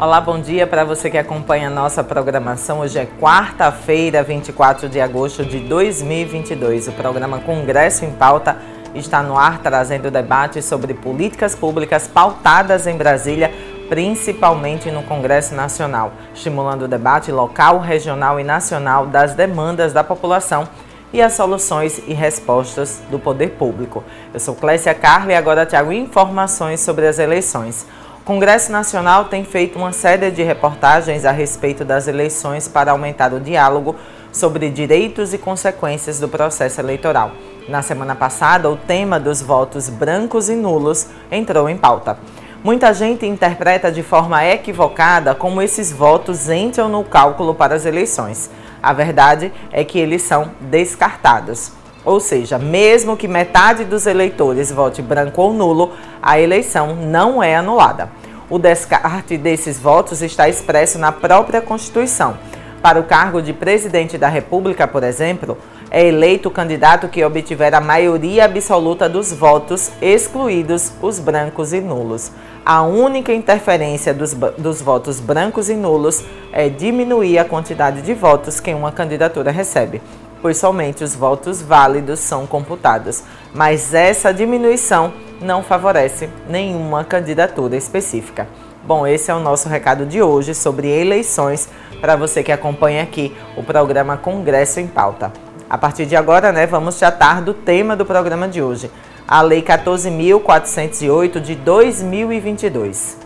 Olá, bom dia para você que acompanha a nossa programação. Hoje é quarta-feira, 24 de agosto de 2022. O programa Congresso em Pauta está no ar trazendo debates sobre políticas públicas pautadas em Brasília, principalmente no Congresso Nacional, estimulando o debate local, regional e nacional das demandas da população e as soluções e respostas do poder público. Eu sou Clécia Carla e agora trago informações sobre as eleições. Congresso Nacional tem feito uma série de reportagens a respeito das eleições para aumentar o diálogo sobre direitos e consequências do processo eleitoral. Na semana passada, o tema dos votos brancos e nulos entrou em pauta. Muita gente interpreta de forma equivocada como esses votos entram no cálculo para as eleições. A verdade é que eles são descartados. Ou seja, mesmo que metade dos eleitores vote branco ou nulo, a eleição não é anulada. O descarte desses votos está expresso na própria Constituição. Para o cargo de presidente da República, por exemplo, é eleito o candidato que obtiver a maioria absoluta dos votos, excluídos os brancos e nulos. A única interferência dos, dos votos brancos e nulos é diminuir a quantidade de votos que uma candidatura recebe pois somente os votos válidos são computados. Mas essa diminuição não favorece nenhuma candidatura específica. Bom, esse é o nosso recado de hoje sobre eleições para você que acompanha aqui o programa Congresso em Pauta. A partir de agora, né, vamos tratar do tema do programa de hoje, a Lei 14.408 de 2022.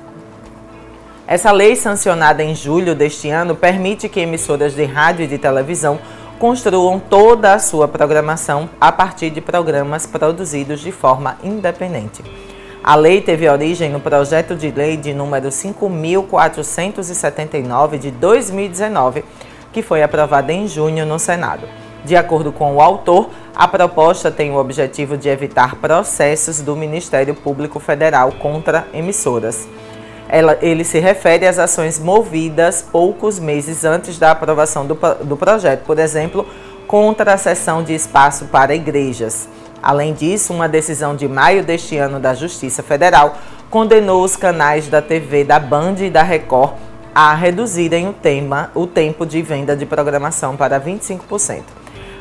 Essa lei, sancionada em julho deste ano, permite que emissoras de rádio e de televisão construam toda a sua programação a partir de programas produzidos de forma independente. A lei teve origem no projeto de lei de número 5.479 de 2019, que foi aprovada em junho no Senado. De acordo com o autor, a proposta tem o objetivo de evitar processos do Ministério Público Federal contra emissoras. Ela, ele se refere às ações movidas poucos meses antes da aprovação do, do projeto, por exemplo, contra a cessão de espaço para igrejas. Além disso, uma decisão de maio deste ano da Justiça Federal condenou os canais da TV da Band e da Record a reduzirem o, tema, o tempo de venda de programação para 25%.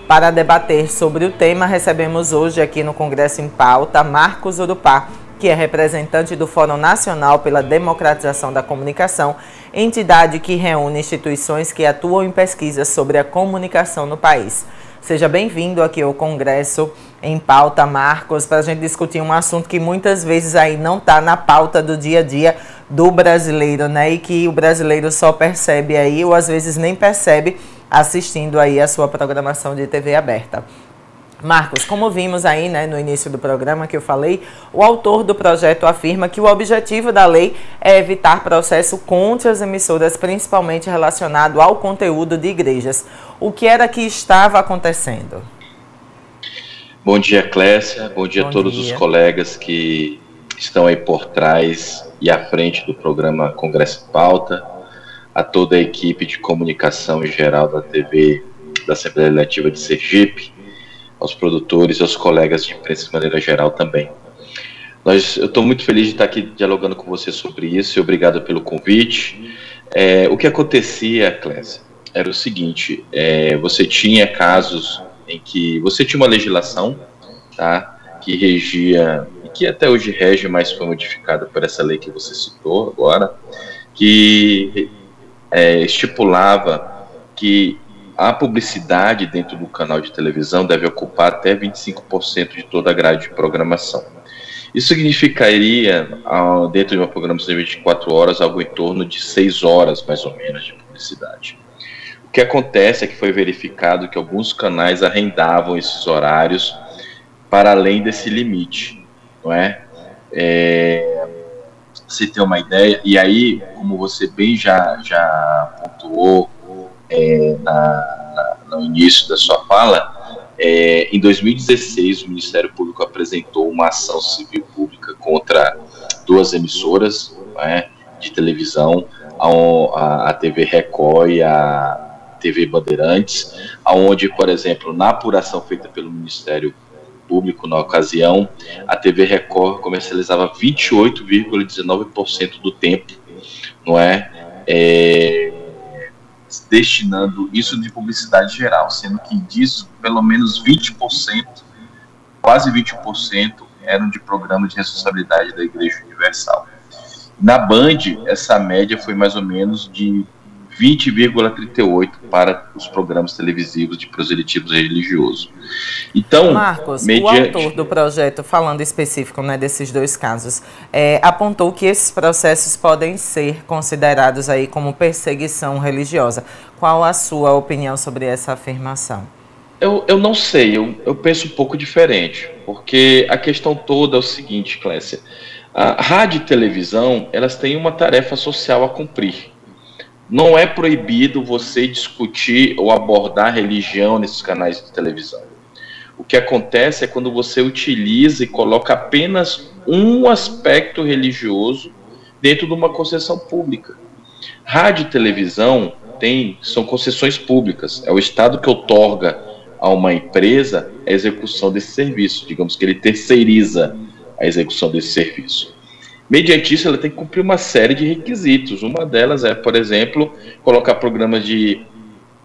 Para debater sobre o tema, recebemos hoje aqui no Congresso em Pauta Marcos Urupá, que é representante do Fórum Nacional pela Democratização da Comunicação, entidade que reúne instituições que atuam em pesquisas sobre a comunicação no país. Seja bem-vindo aqui ao Congresso em Pauta, Marcos, para a gente discutir um assunto que muitas vezes aí não está na pauta do dia a dia do brasileiro, né? E que o brasileiro só percebe aí, ou às vezes nem percebe, assistindo aí a sua programação de TV aberta. Marcos, como vimos aí né, no início do programa que eu falei, o autor do projeto afirma que o objetivo da lei é evitar processo contra as emissoras, principalmente relacionado ao conteúdo de igrejas. O que era que estava acontecendo? Bom dia, Clécia. Bom dia Bom a todos dia. os colegas que estão aí por trás e à frente do programa Congresso Pauta, a toda a equipe de comunicação em geral da TV da Assembleia Legislativa de Sergipe aos produtores e aos colegas de imprensa de maneira geral também. Nós, eu estou muito feliz de estar aqui dialogando com você sobre isso e obrigado pelo convite. É, o que acontecia, Clésia, era o seguinte: é, você tinha casos em que você tinha uma legislação tá, que regia, e que até hoje rege, mas foi modificada por essa lei que você citou agora, que é, estipulava que a publicidade dentro do canal de televisão deve ocupar até 25% de toda a grade de programação. Isso significaria, dentro de uma programação de 24 horas, algo em torno de 6 horas, mais ou menos, de publicidade. O que acontece é que foi verificado que alguns canais arrendavam esses horários para além desse limite, não é? é você tem uma ideia, e aí, como você bem já, já pontuou, é, na, no início da sua fala, é, em 2016 o Ministério Público apresentou uma ação civil pública contra duas emissoras né, de televisão, a, a TV Record e a TV Bandeirantes, aonde, por exemplo, na apuração feita pelo Ministério Público na ocasião, a TV Record comercializava 28,19% do tempo, não é, é, destinando isso de publicidade geral, sendo que disso pelo menos 20%, quase 20% eram de programa de responsabilidade da Igreja Universal. Na Band, essa média foi mais ou menos de 20,38 para os programas televisivos de proselitismo religioso. Então, Marcos, mediante... o autor do projeto, falando específico né, desses dois casos, é, apontou que esses processos podem ser considerados aí como perseguição religiosa. Qual a sua opinião sobre essa afirmação? Eu, eu não sei, eu, eu penso um pouco diferente, porque a questão toda é o seguinte, Clécia. A rádio e televisão, elas têm uma tarefa social a cumprir. Não é proibido você discutir ou abordar religião nesses canais de televisão. O que acontece é quando você utiliza e coloca apenas um aspecto religioso dentro de uma concessão pública. Rádio e televisão tem, são concessões públicas. É o Estado que otorga a uma empresa a execução desse serviço. Digamos que ele terceiriza a execução desse serviço. Mediante isso, ela tem que cumprir uma série de requisitos. Uma delas é, por exemplo, colocar programas de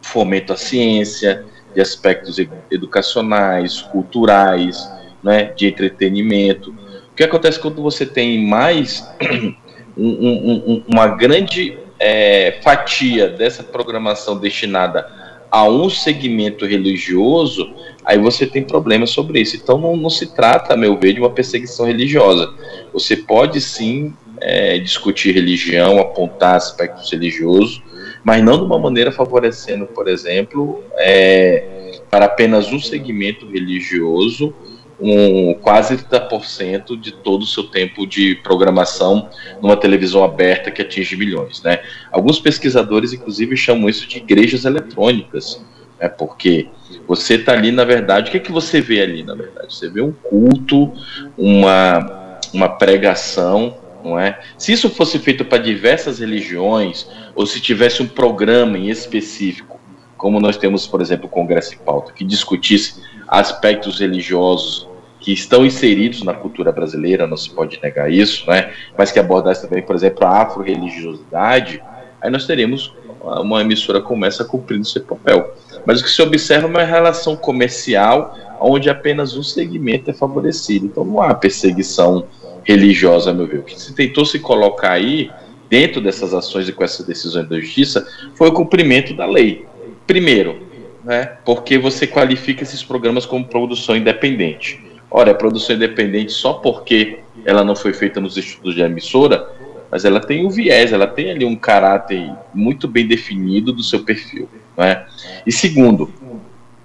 fomento à ciência, de aspectos educacionais, culturais, né, de entretenimento. O que acontece quando você tem mais um, um, uma grande é, fatia dessa programação destinada a um segmento religioso, aí você tem problemas sobre isso. Então não, não se trata, a meu ver, de uma perseguição religiosa. Você pode sim é, discutir religião, apontar aspectos religiosos, mas não de uma maneira favorecendo, por exemplo, é, para apenas um segmento religioso um quase 30% de todo o seu tempo de programação numa televisão aberta que atinge milhões. Né? Alguns pesquisadores, inclusive, chamam isso de igrejas eletrônicas, né? porque você está ali, na verdade, o que, é que você vê ali, na verdade? Você vê um culto, uma, uma pregação, não é? Se isso fosse feito para diversas religiões, ou se tivesse um programa em específico, como nós temos, por exemplo, o Congresso em Pauta, que discutisse aspectos religiosos que estão inseridos na cultura brasileira, não se pode negar isso, né? mas que abordasse também, por exemplo, a afro-religiosidade, aí nós teremos uma emissora começa cumprindo seu papel. Mas o que se observa é uma relação comercial onde apenas um segmento é favorecido. Então não há perseguição religiosa, meu ver. O que se tentou se colocar aí, dentro dessas ações e com essas decisões da justiça, foi o cumprimento da lei. Primeiro, né, porque você qualifica esses programas como produção independente. Ora, é produção independente só porque ela não foi feita nos estudos de emissora, mas ela tem um viés, ela tem ali um caráter muito bem definido do seu perfil. Né? E segundo,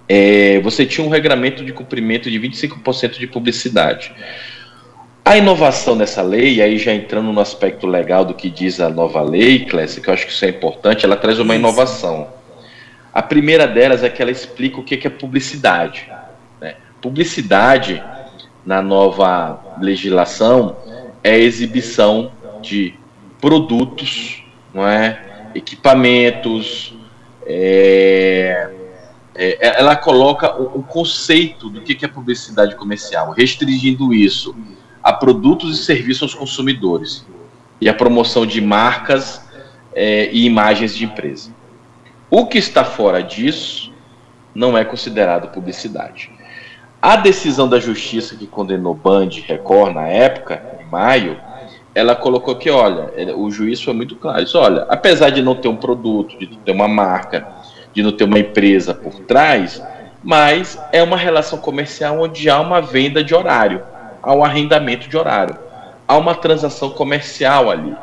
é, você tinha um regramento de cumprimento de 25% de publicidade. A inovação nessa lei, aí já entrando no aspecto legal do que diz a nova lei, Clécia, que eu acho que isso é importante, ela traz uma inovação. A primeira delas é que ela explica o que é publicidade. Né? Publicidade, na nova legislação, é exibição de produtos, não é? equipamentos, é, é, ela coloca o, o, conceito do que é publicidade comercial, restringindo isso a produtos e serviços aos consumidores e a promoção de marcas é, e imagens de empresa. O que está fora disso não é considerado publicidade. A decisão da justiça que condenou Band Record na época, em maio, ela colocou que, olha, o juiz foi muito claro. Disse, olha, apesar de não ter um produto, de não ter uma marca, de não ter uma empresa por trás, mas é uma relação comercial onde há uma venda de horário, há um arrendamento de horário, há uma transação comercial ali,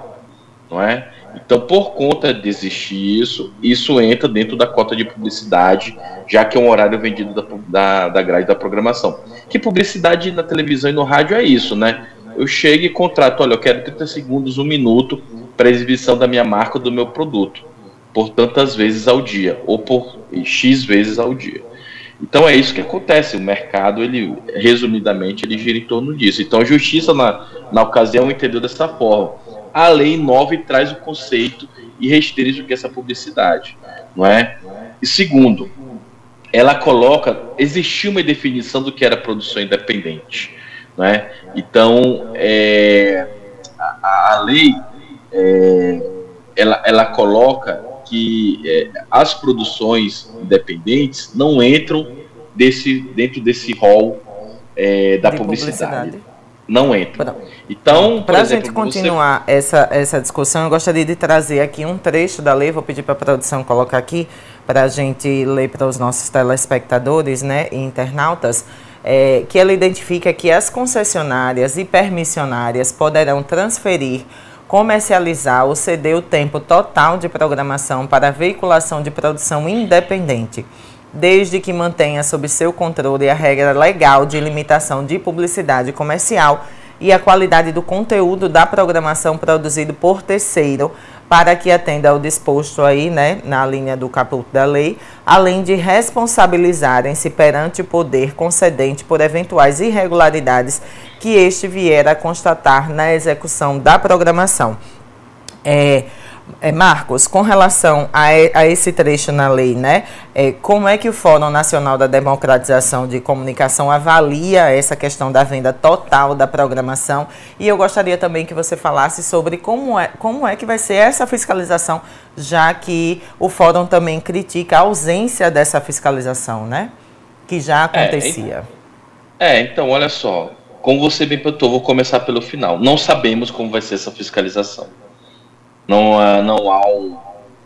não é? Então, por conta de existir isso, isso entra dentro da cota de publicidade, já que é um horário vendido da, da, da grade da programação. Que publicidade na televisão e no rádio é isso, né? Eu chego e contrato, olha, eu quero 30 segundos, um minuto para exibição da minha marca, do meu produto, por tantas vezes ao dia, ou por X vezes ao dia. Então é isso que acontece. O mercado, ele, resumidamente, ele gira em torno disso. Então a justiça, na, na ocasião, entendeu dessa forma a lei 9 traz o conceito e restringe o que é essa publicidade, não é? E segundo, ela coloca, existia uma definição do que era produção independente, não é? Então, é, a, a lei é, ela, ela coloca que é, as produções independentes não entram desse, dentro desse rol é, da publicidade. publicidade. Não entra. Então, para a gente continuar você... essa, essa discussão, eu gostaria de trazer aqui um trecho da lei, vou pedir para a produção colocar aqui, para a gente ler para os nossos telespectadores né, e internautas, é, que ela identifica que as concessionárias e permissionárias poderão transferir comercializar ou ceder o tempo total de programação para veiculação de produção independente, desde que mantenha sob seu controle a regra legal de limitação de publicidade comercial e a qualidade do conteúdo da programação produzido por terceiro, para que atenda ao disposto aí, né, na linha do caput da lei, além de responsabilizarem-se perante o poder concedente por eventuais irregularidades que este vier a constatar na execução da programação. É, é, Marcos, com relação a, a, esse trecho na lei, né, é, como é que o Fórum Nacional da Democratização de Comunicação avalia essa questão da venda total da programação? E eu gostaria também que você falasse sobre como é, como é que vai ser essa fiscalização, já que o Fórum também critica a ausência dessa fiscalização, né, que já acontecia. É, é então, olha só, como você bem perguntou, vou começar pelo final. Não sabemos como vai ser essa fiscalização. Não, há, não há um,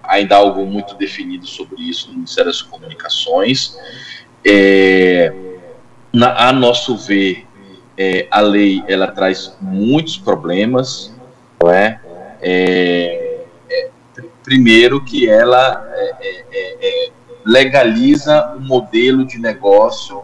ainda algo muito definido sobre isso no Ministério das Comunicações. É, na, a nosso ver, é, a lei ela traz muitos problemas, não é? é, é primeiro que ela é, é, legaliza um modelo de negócio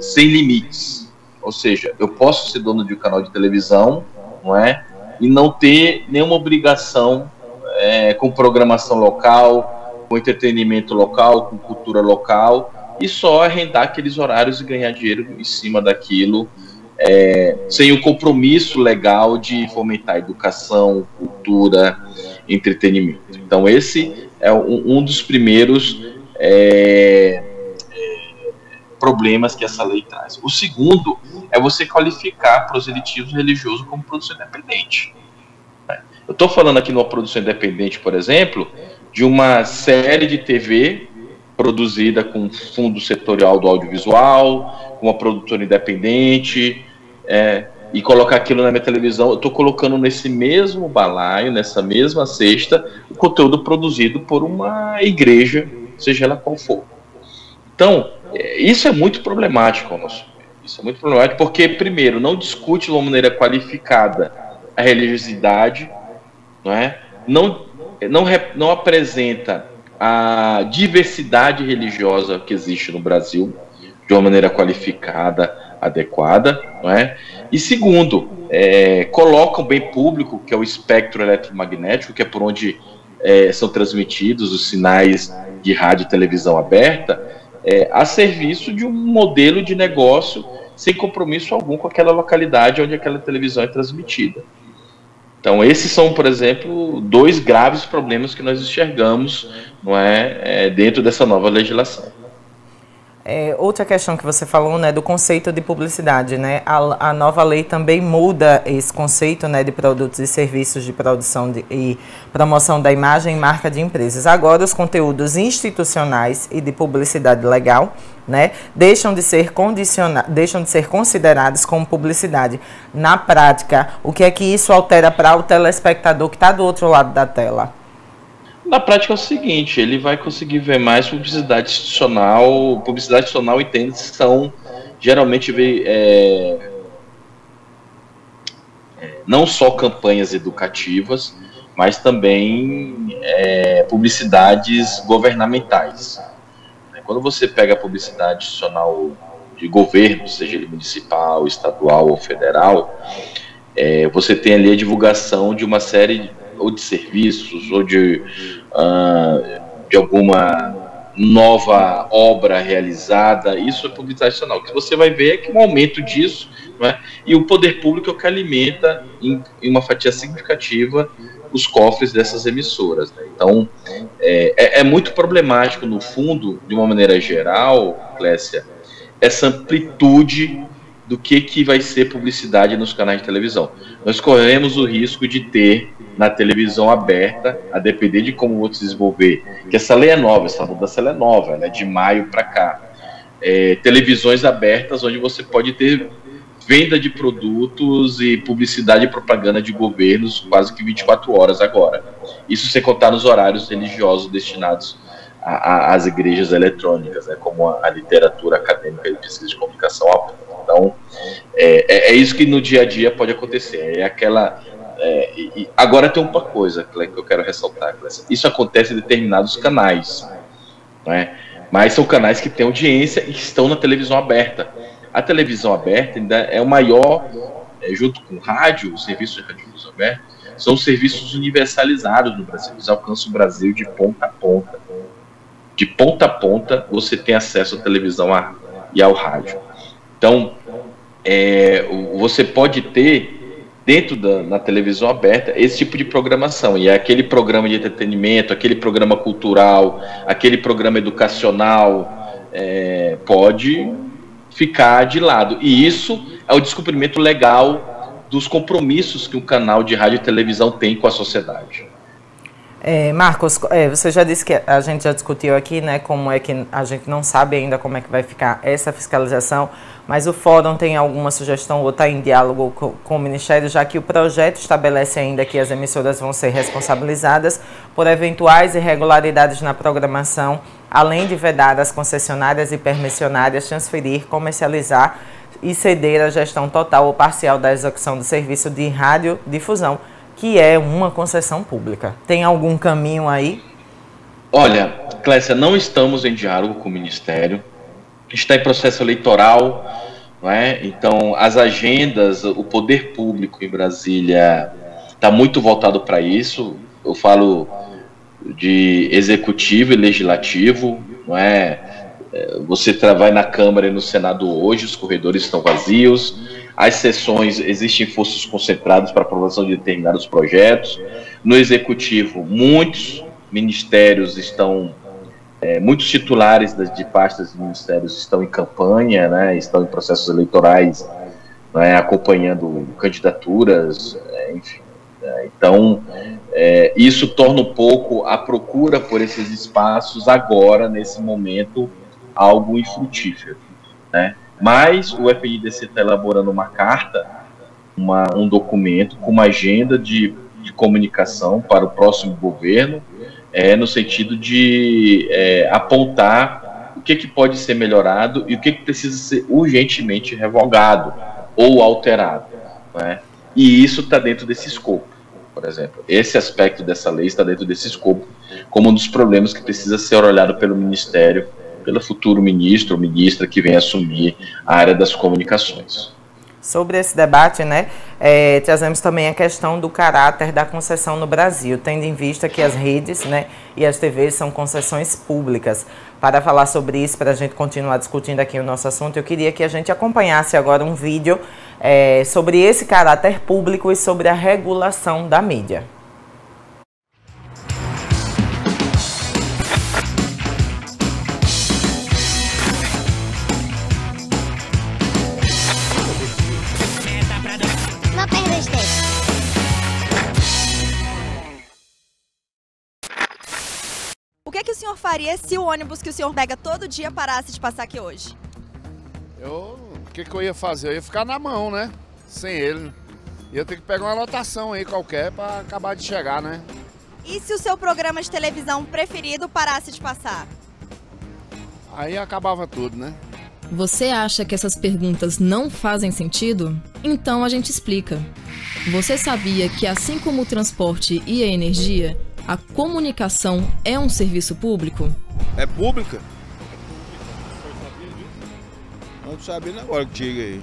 sem limites, ou seja, eu posso ser dono de um canal de televisão, não é? E não ter nenhuma obrigação é, com programação local, com entretenimento local, com cultura local, e só arrendar aqueles horários e ganhar dinheiro em cima daquilo, é, sem o compromisso legal de fomentar educação, cultura, entretenimento. Então, esse é um, um dos primeiros é, problemas que essa lei traz. O segundo é você qualificar proselitismo religioso como produção independente. Eu estou falando aqui numa produção independente, por exemplo, de uma série de TV produzida com fundo setorial do audiovisual, com uma produtora independente, é, e colocar aquilo na minha televisão, eu estou colocando nesse mesmo balaio, nessa mesma cesta, o conteúdo produzido por uma igreja, seja ela qual for. Então, é, isso é muito problemático nosso isso é muito problemático porque, primeiro, não discute de uma maneira qualificada a religiosidade, não é? Não, não, não apresenta a diversidade religiosa que existe no Brasil de uma maneira qualificada, adequada, não é? E segundo, é, coloca um bem público, que é o espectro eletromagnético, que é por onde é, são transmitidos os sinais de rádio e televisão aberta, é, a serviço de um modelo de negócio sem compromisso algum com aquela localidade onde aquela televisão é transmitida. Então, esses são, por exemplo, dois graves problemas que nós enxergamos não é, é dentro dessa nova legislação. É, outra questão que você falou, né, do conceito de publicidade, né? A, a, nova lei também muda esse conceito, né, de produtos e serviços de produção de, e promoção da imagem e marca de empresas. Agora, os conteúdos institucionais e de publicidade legal, né, deixam de ser deixam de ser considerados como publicidade. Na prática, o que é que isso altera para o telespectador que está do outro lado da tela? Na prática é o seguinte, ele vai conseguir ver mais publicidade institucional. Publicidade institucional entende são geralmente é, é, não só campanhas educativas, mas também é, publicidades governamentais. Quando você pega a publicidade institucional de governo, seja ele municipal, estadual ou federal, é, você tem ali a divulgação de uma série ou de serviços ou de uh, de alguma nova obra realizada, isso é publicidade institucional. O que você vai ver é que um aumento disso, é? e o poder público é o que alimenta em, em, uma fatia significativa os cofres dessas emissoras. Né? Então, é, é, é, muito problemático, no fundo, de uma maneira geral, Clécia, essa amplitude do que, que vai ser publicidade nos canais de televisão. Nós corremos o risco de ter na televisão aberta, a depender de como você desenvolver, que essa lei é nova, essa mudança é nova, ela é de maio para cá. É, televisões abertas onde você pode ter venda de produtos e publicidade e propaganda de governos quase que 24 horas agora. Isso sem contar nos horários religiosos destinados às igrejas eletrônicas, né, como a, a, literatura acadêmica e pesquisa de comunicação aponta. Então, é, é, é, isso que no dia a dia pode acontecer. É aquela. É, e, agora tem uma coisa que eu quero ressaltar. Isso acontece em determinados canais. Né? Mas são canais que têm audiência e estão na televisão aberta. A televisão aberta ainda é o maior, é, junto com o rádio, o serviço de radiodifusão aberta, são serviços universalizados no Brasil. Eles alcançam o Brasil de ponta a ponta. De ponta a ponta, você tem acesso à televisão e ao rádio. Então, é, você pode ter dentro da na televisão aberta esse tipo de programação e é aquele programa de entretenimento, aquele programa cultural, aquele programa educacional é, pode ficar de lado e isso é o descobrimento legal dos compromissos que um canal de rádio e televisão tem com a sociedade. É, Marcos, é, você já disse que a gente já discutiu aqui, né, como é que a gente não sabe ainda como é que vai ficar essa fiscalização, mas o Fórum tem alguma sugestão ou está em diálogo com, com, o Ministério, já que o projeto estabelece ainda que as emissoras vão ser responsabilizadas por eventuais irregularidades na programação, além de vedar as concessionárias e permissionárias transferir, comercializar e ceder a gestão total ou parcial da execução do serviço de radiodifusão que é uma concessão pública. Tem algum caminho aí? Olha, Clécia, não estamos em diálogo com o Ministério. Está em processo eleitoral, não é? Então, as agendas, o poder público em Brasília está muito voltado para isso. Eu falo de executivo e legislativo, não é? é você vai na Câmara e no Senado hoje, os corredores estão vazios as sessões existem forças concentradas para aprovação de determinados projetos. No executivo, muitos ministérios estão, é, muitos titulares de, pastas de ministérios estão em campanha, né, estão em processos eleitorais, né, acompanhando candidaturas, é, enfim. Né, então, é, isso torna um pouco a procura por esses espaços agora, nesse momento, algo infrutífero. Né? Mas o FNDC está elaborando uma carta, uma, um documento com uma agenda de, de comunicação para o próximo governo, é, no sentido de é, apontar o que, que pode ser melhorado e o que, que precisa ser urgentemente revogado ou alterado. Né? E isso está dentro desse escopo, por exemplo. Esse aspecto dessa lei está dentro desse escopo, como um dos problemas que precisa ser olhado pelo Ministério pelo futuro ministro ou ministra que vem assumir a área das comunicações. Sobre esse debate, né, é, trazemos também a questão do caráter da concessão no Brasil, tendo em vista que as redes né, e as TVs são concessões públicas. Para falar sobre isso, para a gente continuar discutindo aqui o nosso assunto, eu queria que a gente acompanhasse agora um vídeo é, sobre esse caráter público e sobre a regulação da mídia. Faria se o ônibus que o senhor pega todo dia parasse de passar aqui hoje? Eu. O que, que eu ia fazer? Eu ia ficar na mão, né? Sem ele. Ia ter que pegar uma lotação aí qualquer para acabar de chegar, né? E se o seu programa de televisão preferido parasse de passar? Aí acabava tudo, né? Você acha que essas perguntas não fazem sentido? Então a gente explica. Você sabia que, assim como o transporte e a energia, a comunicação é um serviço público? É pública? Não sabia agora que chega aí.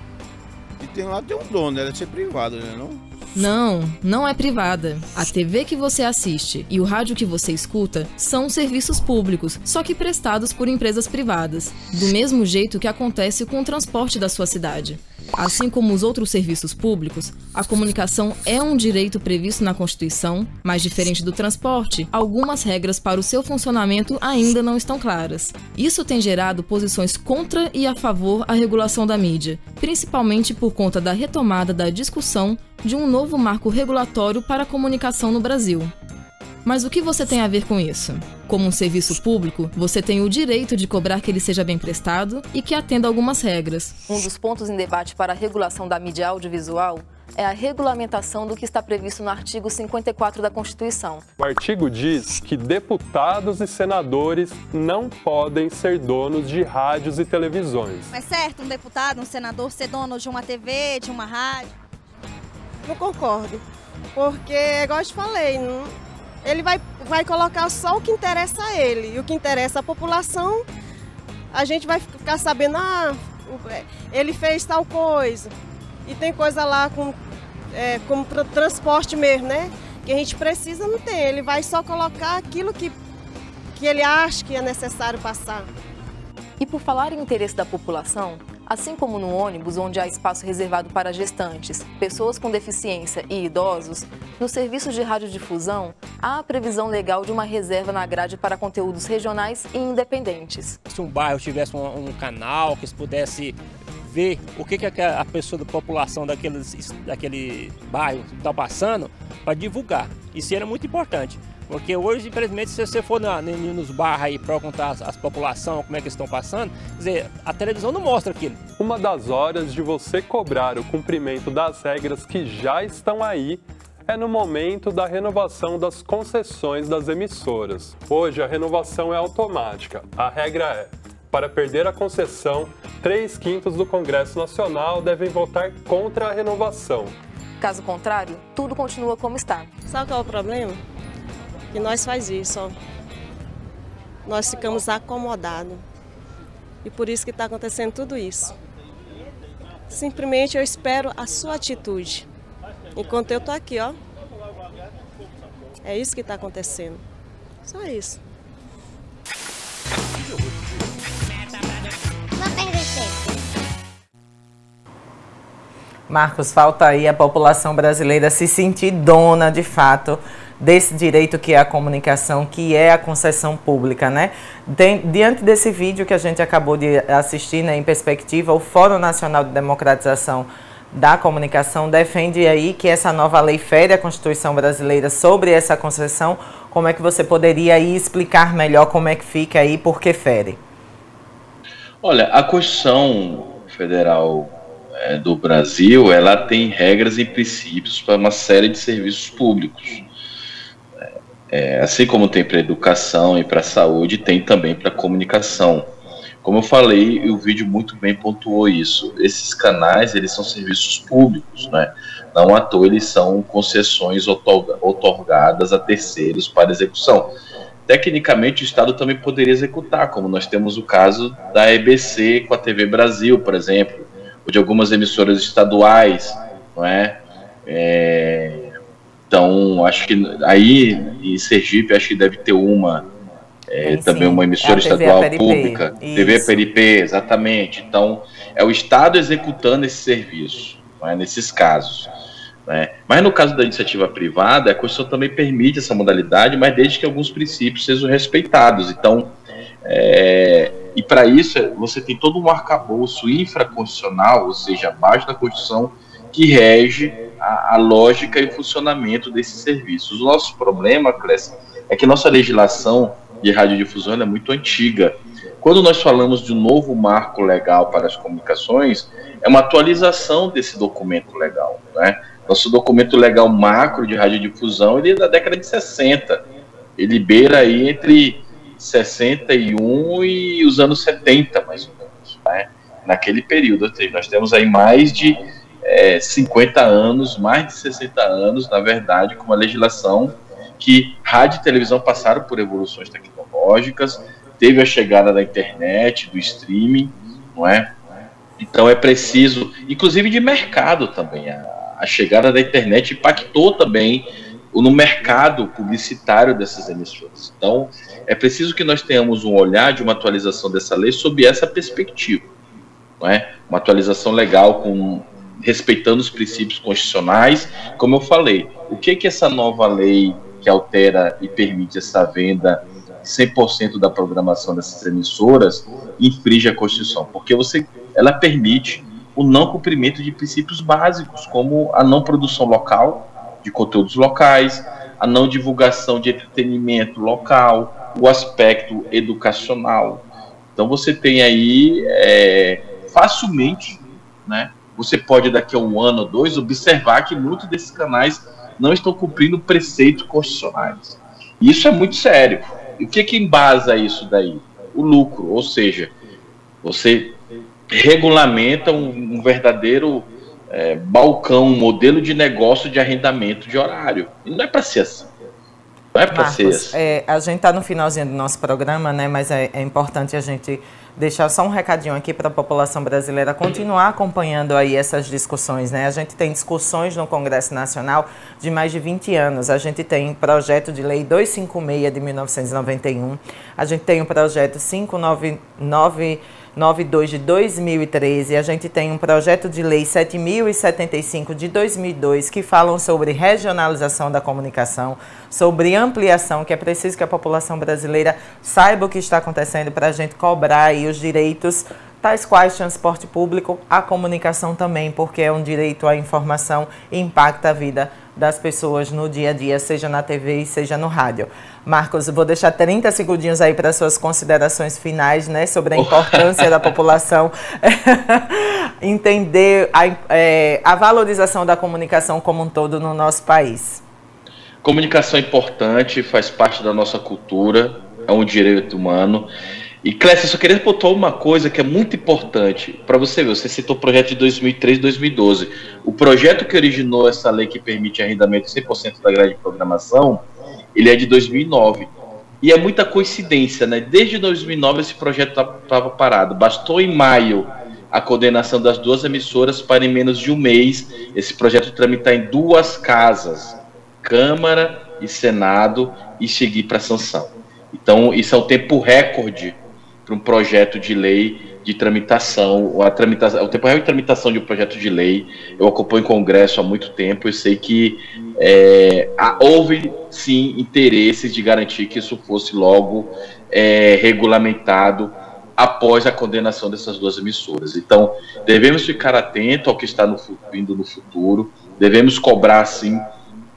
E tem lá tem um dono, ela é ser privada, né não? Não, não é privada. A TV que você assiste e o rádio que você escuta são serviços públicos, só que prestados por empresas privadas, do mesmo jeito que acontece com o transporte da sua cidade. Assim como os outros serviços públicos, a comunicação é um direito previsto na Constituição, mas diferente do transporte, algumas regras para o seu funcionamento ainda não estão claras. Isso tem gerado posições contra e a favor à regulação da mídia, principalmente por conta da retomada da discussão de um novo marco regulatório para a comunicação no Brasil. Mas o que você tem a ver com isso? Como um serviço público, você tem o direito de cobrar que ele seja bem prestado e que atenda algumas regras. Um dos pontos em debate para a regulação da mídia audiovisual é a regulamentação do que está previsto no artigo 54 da Constituição. O artigo diz que deputados e senadores não podem ser donos de rádios e televisões. É certo um deputado, um senador ser dono de uma TV, de uma rádio? Não concordo, porque, igual eu te falei, não ele vai, vai colocar só o que interessa a ele. E o que interessa a população, a gente vai ficar sabendo, ah, é, ele fez tal coisa. E tem coisa lá com, é, como transporte mesmo, né? Que a gente precisa, não tem. Ele vai só colocar aquilo que, que ele acha que é necessário passar. E por falar em interesse da população, Assim como no ônibus, onde há espaço reservado para gestantes, pessoas com deficiência e idosos, no serviço de radiodifusão, há a previsão legal de uma reserva na grade para conteúdos regionais e independentes. Se um bairro tivesse um, um canal que se pudesse ver o que, que a pessoa da população daquele, daquele bairro está passando, para divulgar. Isso era muito importante. Porque hoje, infelizmente, se você for na, nos bairros aí para contar as, as população como é que estão passando, quer dizer, a televisão não mostra aquilo. Uma das horas de você cobrar o cumprimento das regras que já estão aí é no momento da renovação das concessões das emissoras. Hoje a renovação é automática. A regra é: para perder a concessão, 3 quintos do Congresso Nacional devem votar contra a renovação. Caso contrário, tudo continua como está. Sabe qual é o problema? que nós faz isso, ó. Nós ficamos acomodados. E por isso que está acontecendo tudo isso. Simplesmente eu espero a sua atitude. Enquanto eu tô aqui, ó. É isso que está acontecendo. Só isso. Marcos, falta aí a população brasileira se sentir dona de fato desse direito que é a comunicação, que é a concessão pública, né? diante desse vídeo que a gente acabou de assistir, né, em perspectiva, o Fórum Nacional de Democratização da Comunicação defende aí que essa nova lei fere a Constituição brasileira sobre essa concessão. Como é que você poderia aí explicar melhor como é que fica aí, por que fere? Olha, a Constituição Federal é, do Brasil, ela tem regras e princípios para uma série de serviços públicos. É, assim como tem para educação e para saúde, tem também para comunicação. Como eu falei, o vídeo muito bem pontuou isso. Esses canais, eles são serviços públicos, né? Não à toa eles são concessões otorgadas a terceiros para execução. Tecnicamente, o Estado também poderia executar, como nós temos o caso da EBC com a TV Brasil, por exemplo, ou de algumas emissoras estaduais, não é? é então, acho que aí em Sergipe, acho que deve ter uma, é, também uma emissora é estadual pública, Isso. TV PRP, exatamente. Então, é o Estado executando esse serviço, é, nesses casos. Né? Mas no caso da iniciativa privada, a Constituição também permite essa modalidade, mas desde que alguns princípios sejam respeitados. Então, é, e para isso, você tem todo um arcabouço infraconstitucional, ou seja, abaixo da Constituição, que rege a, a, lógica e o funcionamento desses serviços. O nosso problema, Clécio, é que nossa legislação de radiodifusão é muito antiga. Quando nós falamos de um novo marco legal para as comunicações, é uma atualização desse documento legal. Né? Nosso documento legal macro de radiodifusão ele é da década de 60. Ele beira aí entre 61 e os anos 70, mais ou menos. Né? Naquele período, nós temos aí mais de é, 50 anos, mais de 60 anos, na verdade, com uma legislação que rádio e televisão passaram por evoluções tecnológicas, teve a chegada da internet, do streaming, não é? Então é preciso, inclusive de mercado também, a, a chegada da internet impactou também no mercado publicitário dessas emissoras. Então é preciso que nós tenhamos um olhar de uma atualização dessa lei sob essa perspectiva. não é? Uma atualização legal com respeitando os princípios constitucionais. Como eu falei, o que que essa nova lei que altera e permite essa venda 100% da programação dessas emissoras infringe a Constituição? Porque você, ela permite o não cumprimento de princípios básicos, como a não produção local de conteúdos locais, a não divulgação de entretenimento local, o aspecto educacional. Então você tem aí é, facilmente, né? Você pode daqui a um ano ou dois observar que muitos desses canais não estão cumprindo preceitos constitucionais. Isso é muito sério. E o que que embasa isso daí? O lucro, ou seja, você regulamenta um, um verdadeiro é, balcão, modelo de negócio de arrendamento de horário. E não é para ser assim. Não é para ser assim. É, a gente está no finalzinho do nosso programa, né? Mas é, é importante a gente deixar só um recadinho aqui para a população brasileira continuar acompanhando aí essas discussões, né? A gente tem discussões no Congresso Nacional de mais de 20 anos. A gente tem projeto de lei 256 de 1991. A gente tem o projeto 599 92 de 2013, a gente tem um projeto de lei 7075 de 2002 que falam sobre regionalização da comunicação, sobre ampliação, que é preciso que a população brasileira saiba o que está acontecendo para a gente cobrar aí os direitos tais quais transporte público, a comunicação também, porque é um direito à informação e impacta a vida das pessoas no dia a dia, seja na TV e seja no rádio. Marcos, vou deixar 30 segundinhos aí para suas considerações finais, né, sobre a importância da população entender a, é, a valorização da comunicação como um todo no nosso país. Comunicação é importante, faz parte da nossa cultura, é um direito humano. E Clécia, só queria botar uma coisa que é muito importante para você ver. Você citou o projeto de 2003 2012. O projeto que originou essa lei que permite arrendamento de 100% da grade de programação, ele é de 2009. E é muita coincidência, né? Desde 2009 esse projeto estava parado. Bastou em maio a coordenação das duas emissoras para em menos de um mês esse projeto tramitar em duas casas, Câmara e Senado, e seguir para sanção. Então, isso é um tempo recorde para um projeto de lei de tramitação, a tramitação, o tempo real de tramitação de um projeto de lei. Eu acompanho o Congresso há muito tempo e sei que é, houve sim interesses de garantir que isso fosse logo é, regulamentado após a condenação dessas duas emissoras. Então, devemos ficar atento ao que está no, vindo no futuro, devemos cobrar sim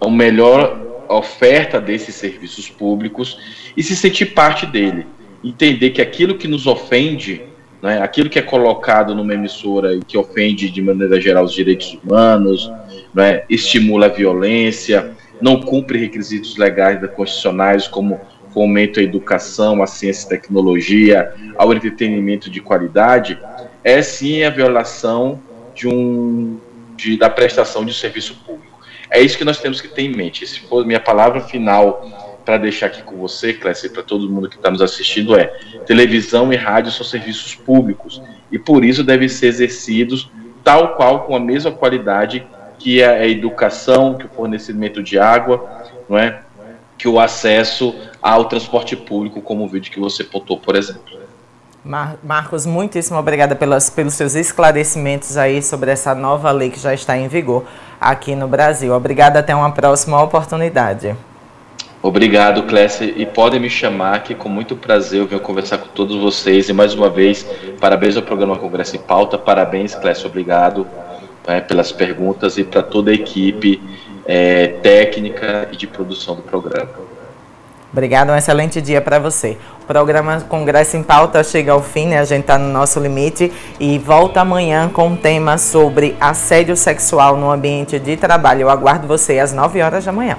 a melhor oferta desses serviços públicos e se sentir parte dele entender que aquilo que nos ofende, né, aquilo que é colocado numa emissora e que ofende de maneira geral os direitos humanos, né, estimula a violência, não cumpre requisitos legais da constitucionais como fomento à educação, à ciência e tecnologia, ao entretenimento de qualidade, é sim a violação de um de, da prestação de serviço público. É isso que nós temos que ter em mente. Se for minha palavra final para deixar aqui com você, Clécia, e para todo mundo que está nos assistindo é: televisão e rádio são serviços públicos e por isso devem ser exercidos tal qual com a mesma qualidade que a educação, que o fornecimento de água, não é? Que o acesso ao transporte público, como o vídeo que você pontou, por exemplo. Mar Marcos, muitíssimo obrigada pelas, pelos seus esclarecimentos aí sobre essa nova lei que já está em vigor aqui no Brasil. Obrigada, até uma próxima oportunidade. Obrigado, Clécia, e podem me chamar que com muito prazer eu venho conversar com todos vocês. E mais uma vez, parabéns ao programa Congresso em Pauta, parabéns, Clécia, obrigado né, pelas perguntas e para toda a equipe é, técnica e de produção do programa. Obrigado, um excelente dia para você. O programa Congresso em Pauta chega ao fim, né? A gente está no nosso limite e volta amanhã com um tema sobre assédio sexual no ambiente de trabalho. Eu aguardo você às 9 horas da manhã.